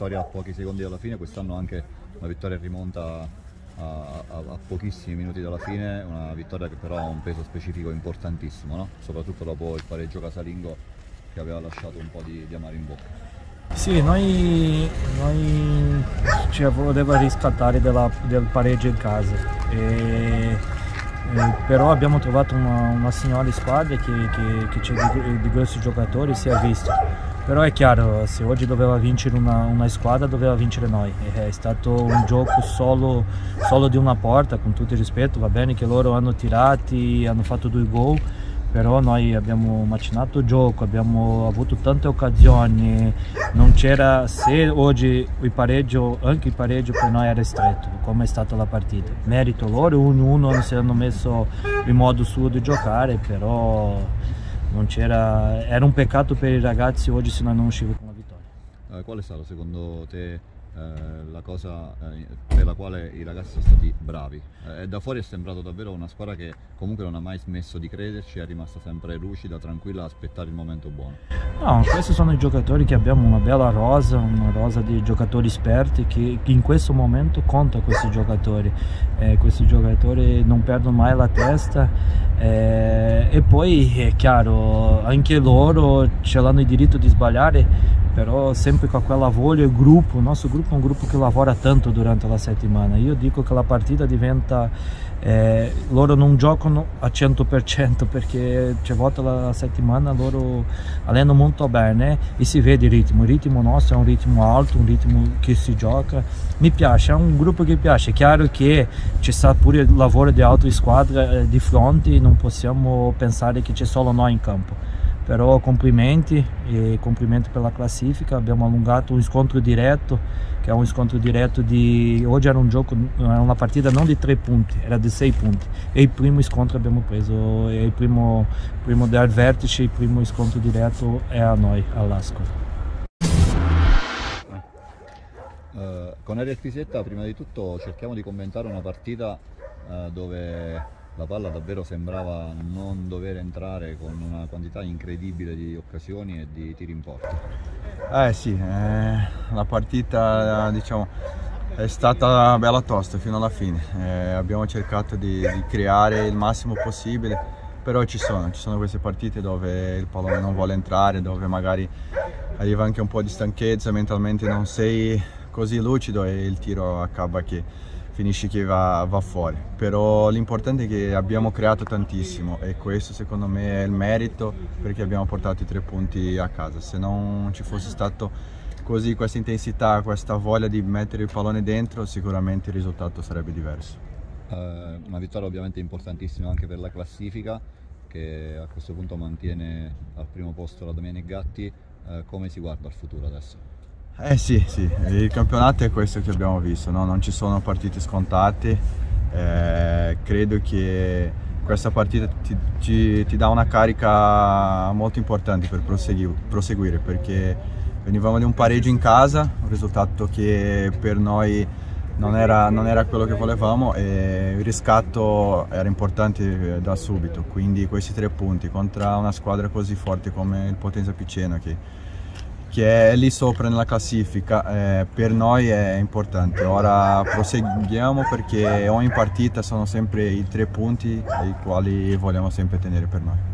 vittoria a pochi secondi dalla fine, quest'anno anche una vittoria rimonta a, a, a, pochissimi minuti dalla fine, una vittoria che però ha un peso specifico importantissimo, no? soprattutto dopo il pareggio casalingo che aveva lasciato un po' di, di amaro in bocca. Sì, noi, noi ci voleva riscattare della, del pareggio in casa, e, e, però abbiamo trovato una, una signora squadra che, che, che c'è di, di, grossi giocatori, si è visto. Però è chiaro, se oggi doveva vincere una, una squadra doveva vincere noi, è stato un gioco solo, solo di una porta, con tutto il rispetto, va bene che loro hanno tirati, hanno fatto due gol, però noi abbiamo macinato il gioco, abbiamo avuto tante occasioni, non c'era, se oggi il pareggio, anche il pareggio per noi era stretto, come è stata la partita. Merito loro, ognuno si hanno messo il modo suo di giocare, però era un peccato per i ragazzi oggi se noi non uscivamo con la vittoria. Eh, è stato secondo te eh, la cosa eh, per la quale i ragazzi sono stati bravi. Eh, da fuori è sembrato davvero una squadra che comunque non ha mai smesso di crederci, è rimasta sempre lucida, tranquilla, a aspettare il momento buono. No, questi sono i giocatori che abbiamo una bella rosa, una rosa di giocatori esperti che, in questo momento conta questi giocatori. Eh, questi giocatori non perdono mai la testa eh, e poi è chiaro, anche loro ce l'hanno il diritto di sbagliare però sempre com aquela voglia, il gruppo, il nostro gruppo è un gruppo che lavora tanto durante la settimana. Io dico che la partita diventa, eh, loro non giocano a 100% perché c'è volta la settimana loro allenano molto bene e si vede il ritmo, il ritmo nostro è un ritmo alto, un ritmo che si gioca. Mi piace, è un gruppo che piace, è chiaro che c'è stato pure il lavoro di altre squadre eh, di fronte, non possiamo pensare che c'è solo noi in campo però complimenti e complimenti per la classifica. Abbiamo allungato un scontro diretto che è un scontro diretto di oggi era un gioco era una partita non di tre punti era di sei punti. E il primo scontro abbiamo preso è il primo, primo del vertice il primo scontro diretto è a noi all'Asco uh, con Ariel Pisetta prima di tutto cerchiamo di commentare una partita uh, dove la palla davvero sembrava non dover entrare con una quantità incredibile di occasioni e di tiri in porta. Eh sì, eh, la partita diciamo, è stata bella tosta fino alla fine, eh, abbiamo cercato di, di, creare il massimo possibile, però ci sono, ci sono queste partite dove il pallone non vuole entrare, dove magari arriva anche un po' di stanchezza, mentalmente non sei così lucido e il tiro acaba che finisce che va, va fuori. Però l'importante è che abbiamo creato tantissimo e questo secondo me è il merito perché abbiamo portato i tre punti a casa. Se non ci fosse stato così questa intensità, questa voglia di mettere il pallone dentro, sicuramente il risultato sarebbe diverso. Uh, una vittoria ovviamente importantissima anche per la classifica che a questo punto mantiene al primo posto la Domenica Gatti. Uh, come si guarda al futuro adesso? Eh sì, sì, il campionato è questo che abbiamo visto, no? non ci sono partite scontate, eh, credo che questa partita ti, ti, ti, dà una carica molto importante per proseguire perché venivamo di un pareggio in casa, un risultato che per noi non era, non era quello che volevamo e il riscatto era importante da subito, quindi questi tre punti contro una squadra così forte come il Potenza Piceno che che è lì sopra nella classifica, eh, per noi è importante. Ora proseguiamo perché ogni partita sono sempre i tre punti ai quali vogliamo sempre tenere per noi.